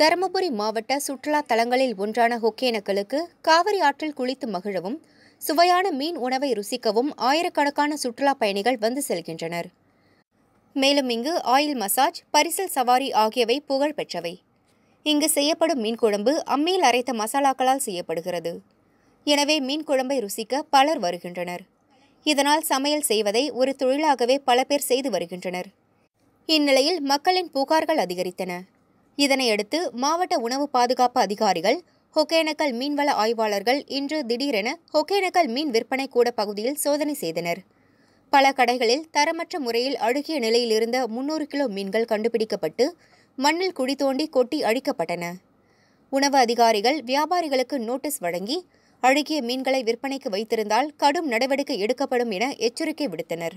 தருமபுரி மாவட்ட சுற்றுலா தலங்களில் ஒன்றான ஒகேனக்கலுக்கு காவிரி ஆற்றில் குளித்து மகிழவும் சுவையான மீன் உணவை ருசிக்கவும் ஆயிரக்கணக்கான சுற்றுலா பயணிகள் வந்து செல்கின்றனர். மேலும் இங்கு ஆயில் மசாஜ் பரிசல் சவாரி ஆகியவை புகழ் பெற்றவை. இங்கு செய்யப்படும் மீன் குழம்பு அம்மியில் அரைத்த மசாலாக்களால் செய்யப்படுகிறது. எனவே மீன் குழம்பை ருசிக்க பலர் வருகின்றனர். இதனால் சமையல் செய்வதை ஒரு தொழிலாகவே பல பேர் செய்து வருகின்றனர். இந்நிலையில் மக்களின் புகார்கள் அதிகரித்தன. இதனையடுத்து மாவட்ட உணவு பாதுகாப்பு அதிகாரிகள் ஒகேனக்கல் மீன்வள ஆய்வாளர்கள் இன்று திடீரென ஒகேனக்கல் மீன் விற்பனை கூட பகுதியில் சோதனை செய்தனர். பல கடைகளில் தரமற்ற முறையில் அழுகிய நிலையில் இருந்த முன்னூறு கிலோ மீன்கள் கண்டுபிடிக்கப்பட்டு மண்ணில் குழி தோண்டி கொட்டி அழிக்கப்பட்டன. உணவு அதிகாரிகள் வியாபாரிகளுக்கு நோட்டீஸ் வழங்கி அழுகிய மீன்களை விற்பனைக்கு வைத்திருந்தால் கடும் நடவடிக்கை எடுக்கப்படும் என எச்சரிக்கை விடுத்தனர்.